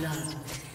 Blood.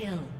kill.